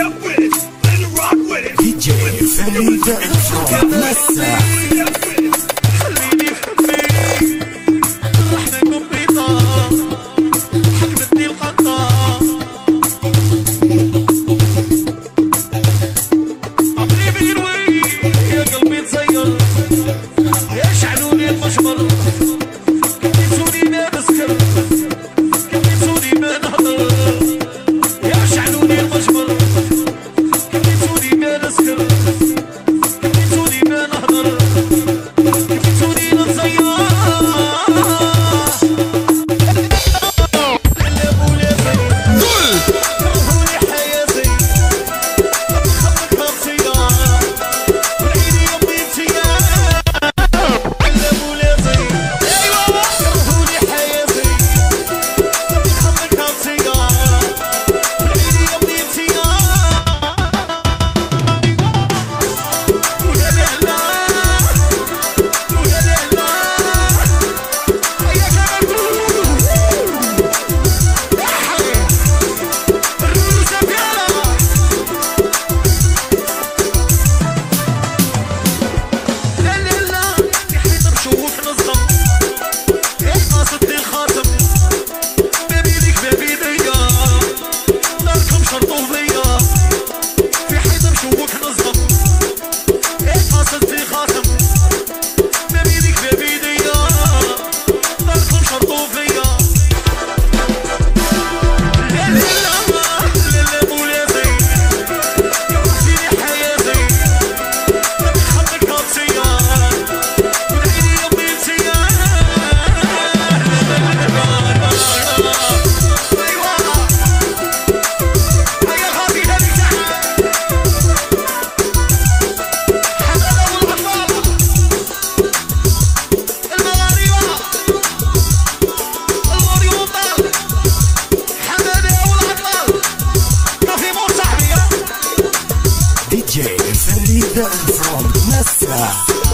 Step with it, let it rock with it. DJ Then from Nesca.